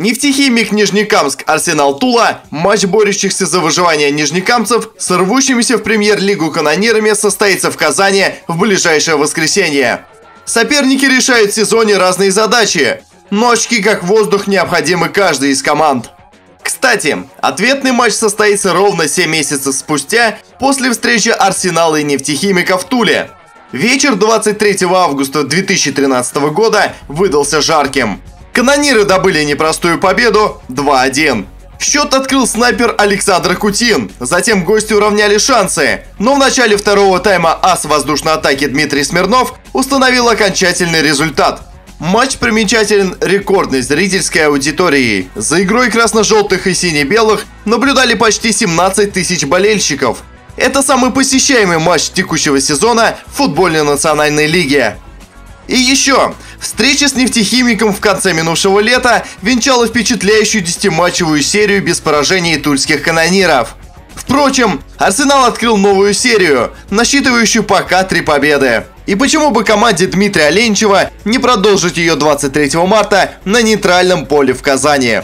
Нефтехимик Нижнекамск Арсенал Тула, матч борющихся за выживание нижнекамцев с рвущимися в премьер-лигу канонирами состоится в Казани в ближайшее воскресенье. Соперники решают в сезоне разные задачи, но очки как воздух необходимы каждой из команд. Кстати, ответный матч состоится ровно 7 месяцев спустя после встречи Арсенала и нефтехимика в Туле. Вечер 23 августа 2013 года выдался жарким. Канониры добыли непростую победу 2-1. Счет открыл снайпер Александр Кутин. Затем гости уравняли шансы. Но в начале второго тайма ас воздушной атаки Дмитрий Смирнов установил окончательный результат. Матч примечателен рекордной зрительской аудиторией. За игрой красно-желтых и сине-белых наблюдали почти 17 тысяч болельщиков. Это самый посещаемый матч текущего сезона в футбольной национальной лиге. И еще, встреча с нефтехимиком в конце минувшего лета венчала впечатляющую десятиматчевую серию без поражений тульских канониров. Впрочем, Арсенал открыл новую серию, насчитывающую пока три победы. И почему бы команде Дмитрия Оленчева не продолжить ее 23 марта на нейтральном поле в Казани?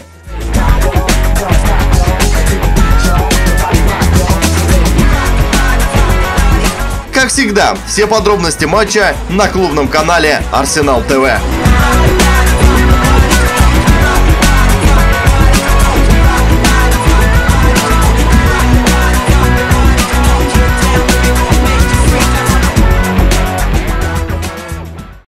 Как всегда, все подробности матча на клубном канале Арсенал ТВ.